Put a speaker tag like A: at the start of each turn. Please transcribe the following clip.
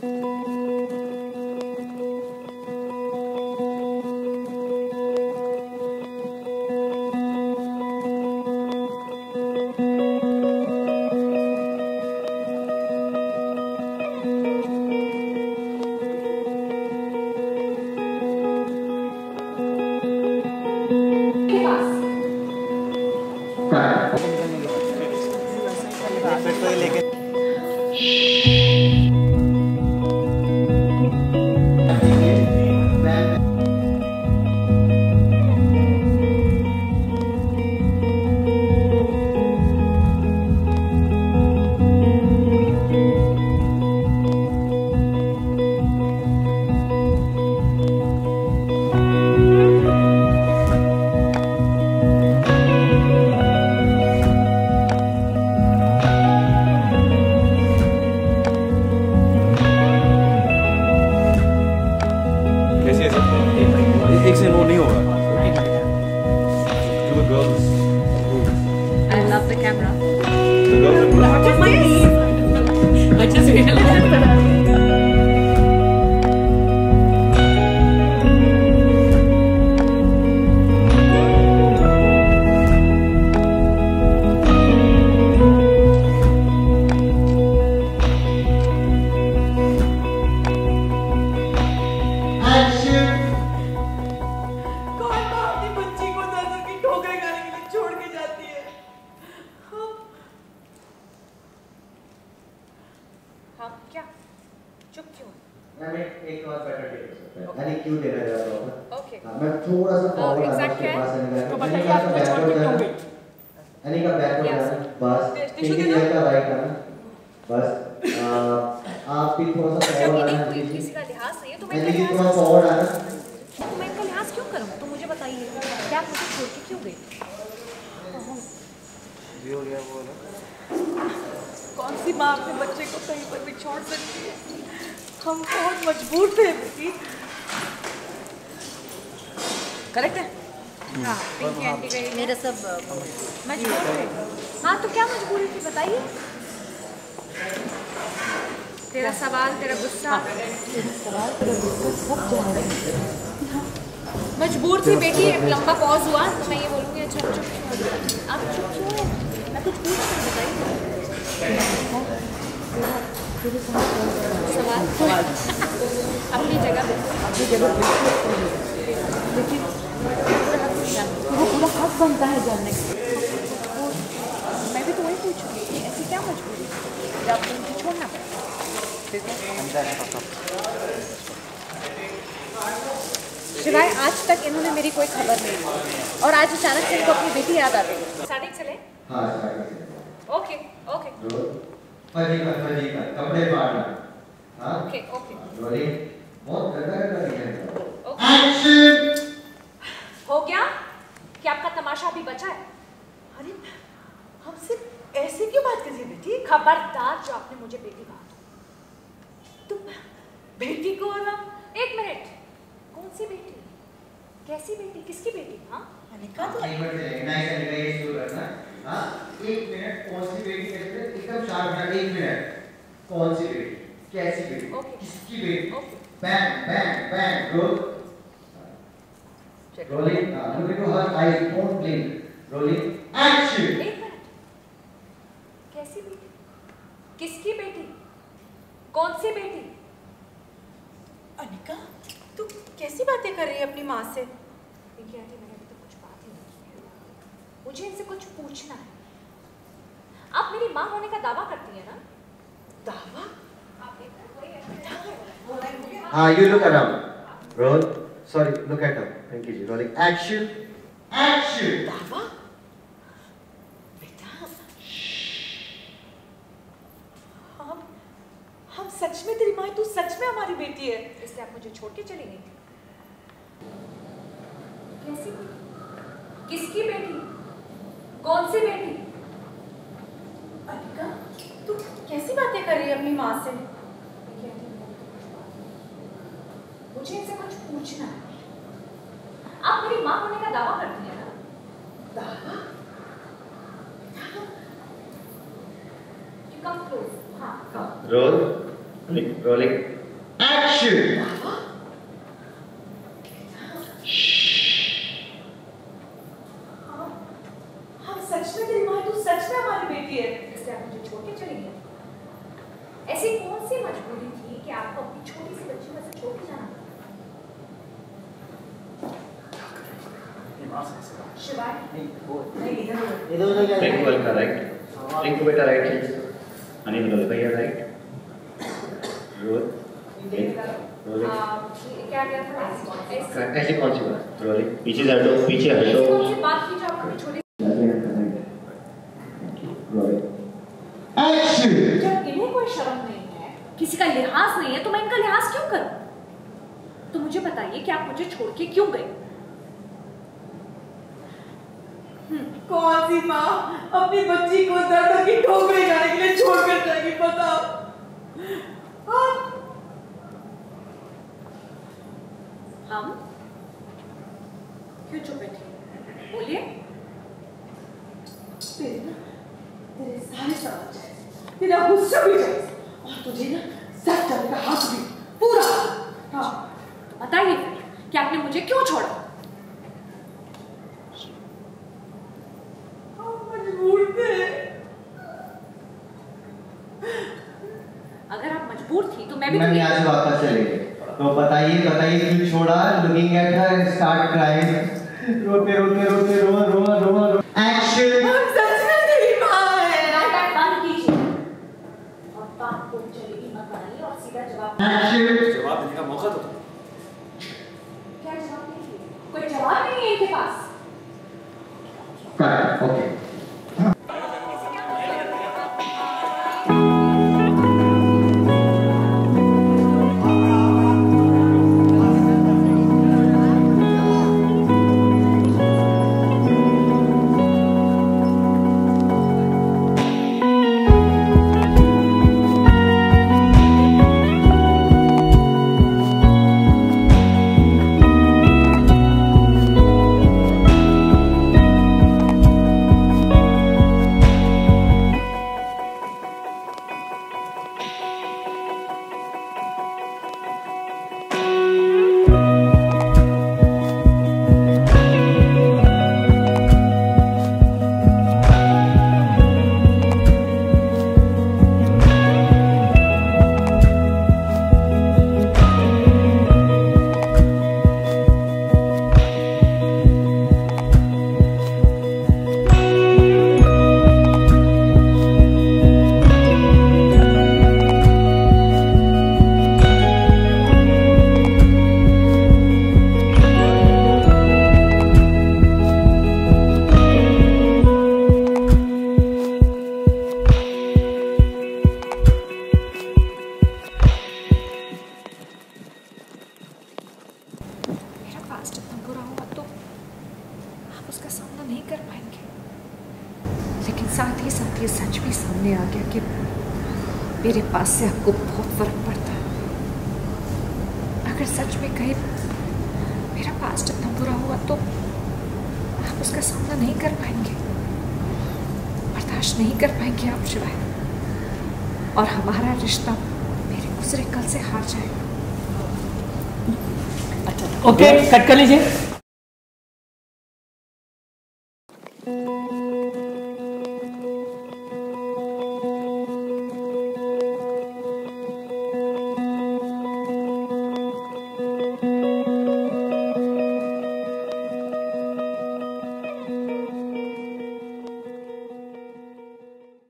A: कैसी
B: love the camera. I just realized.
C: हम
B: क्या? चुप क्यों?
D: मैम एक एक और बेटर हो है। यानी क्यों देना चाहता हूँ
B: ओके
D: हाँ, मैं थोड़ा सा फॉरवर्ड आना
B: है?
D: पास आने
C: तो
D: का
C: बताइए
D: यानी
C: आप
D: का
C: छोड़ के
D: बैकवर्ड जाना
C: गई
D: यानी का बैकवर्ड. जाना बस। ठीक है। का राइट आना बस। आप भी थोड़ा सा फॉरवर्ड आना
B: किसी का लिहाज नहीं है तो मैं
D: थोड़ा फॉरवर्ड आना
B: तो मैं इनका लिहाज क्यों करूँ? तो मुझे बताइए क्या मुझे छोड़ के क्यों गई
A: ये हो गया वो ना?
C: कौन सी माँ अपने बच्चे को कहीं पर भी छोड़ सकती है हम बहुत मजबूर थे बेटी करेक्ट है
B: हाँ पिंकी आंटी का मेरा सब मजबूर थे हाँ तो क्या मजबूरी थी बताइए तेरा सवाल तेरा गुस्सा मजबूर थी बेटी एक लंबा पॉज हुआ तो मैं ये बोलूँगी अच्छा चुप क्यों आप चुप क्यों हो? मैं कुछ पूछ रही बताइए सवाल अपनी जगह अपनी जगह वो पूरा हक बनता है जानने का मैं भी तो वही पूछूँगी कि ऐसी क्या मजबूरी जब मुझे छोड़ना पड़ा शिवाय आज तक इन्होंने मेरी कोई खबर नहीं ली। और आज अचानक से इनको अपनी बेटी याद आ गई। चले?
D: हाँ
B: ओके।
D: फजी का फजी का कपड़े फाड़ना हाँ
B: ओके ओके
D: रोलिंग बहुत गंदा गंदा दिखा
B: ओके
D: एक्शन
B: हो गया कि आपका तमाशा अभी बचा है
C: अरे हम सिर्फ़ ऐसे क्यों बात कर रही है बेटी?
B: खबरदार जो आपने मुझे बेटी कहा
C: तुम बेटी को और हम
B: एक मिनट। कौन सी बेटी? कैसी बेटी? किसकी बेटी? हाँ?
D: एक मिनट करना हाँ एक मिनट कौन सी कैसे एकदम शार्प ना एक मिनट कौन सी बेटी कैसी बेटी
B: Okay.
D: किसकी बेटी
B: okay
D: bang bang bang roll rolling look into her eyes don't blink rolling action
B: एक कैसी बेटी? किसकी बेटी? कौन सी बेटी?
C: अनिका तू कैसी बातें कर रही है अपनी माँ से
B: पिंकी आंटी मैंने अभी तक कुछ बात ही नहीं की है मुझे इनसे कुछ पूछना है। आप मेरी माँ होने का दावा करती है ना?
C: दावा?
D: हाँ you look around roll sorry look at her thank you ji rolling action action
C: दावा? बेटा हम हम सच में तेरी माँ तू सच में हमारी बेटी है।
B: इसलिए आप मुझे छोड़ के चली गई कैसी किसकी सी बेटी?
C: अनिका, तू कैसी बातें कर रही है अपनी माँ से।
B: मुझे इनसे कुछ पूछना है। आप मेरी माँ होने का दावा करती है ना?
C: दावा?
D: रोल रोलिंग एक्शन
C: सच में तेरी माँ तू सच में हमारी बेटी
B: आप मुझे छोड़ के चली गई ऐसी कौन सी मजबूरी थी कि आपको अपनी छोटी सी बच्ची में से छोड़ के जाना पड़ा? शिवानी
C: नहीं इधर।
D: इधर उधर
E: भैया
B: क्या क्या था ऐसी- ऐसी-
E: ऐसी कौन सी बात? Rolling. पीछे हटो, पीछे हटो.
B: बात की जो आप छोटी
E: Rolling.
D: एक्शन
B: जब इन्हें कोई शर्म नहीं है किसी का लिहाज नहीं है तो मैं इनका लिहाज क्यों करूँ? तो मुझे बताइए कि आप मुझे छोड़ के क्यों गए?
C: कौन सी माँ अपनी बच्ची को दर्द की ठोकरे खाने के लिए छोड़ कर जाएगी बताओ हाँ।
B: हम? क्यों चुप बैठे बोलिए।
C: तेरे तेरे सारे सवाल जाए तेरा गुस्सा भी जाए। तुझे ना करने का हक भी पूरा। हाँ।
B: तो बताइए कि आपने मुझे क्यों छोड़ा? अगर आप मजबूर थी तो मैं भी तो
D: यहाँ से वापस चले गए। तो बताइए बताइए क्यों छोड़ा looking at her start crime. रोते रोते रोते रोआ रोआ रोआ एक्शन
C: हम सच में तेरी माँ है
B: नाटक बंद कीजिए और बात को चलेगी मत बनाइए और सीधा जवाब
D: एक्शन
A: जवाब देने का मौका तो था
B: क्या जवाब देंगे कोई जवाब नहीं है इनके पास
D: कट
B: कर पाएँगे। लेकिन साथ ही साथ ये सच भी सामने आ गया कि मेरे पास से आपको बहुत फ़र्क पड़ता है। अगर सच में कहीं मेरा पास्ट इतना बुरा हुआ तो आप उसका सामना नहीं कर पाएँगे। बर्दाश्त नहीं कर पाएँगे आप शिवाय। और हमारा रिश्ता मेरे गुजरे कल से हार जाएगा।
F: अच्छा ओके कट कर लीजिए।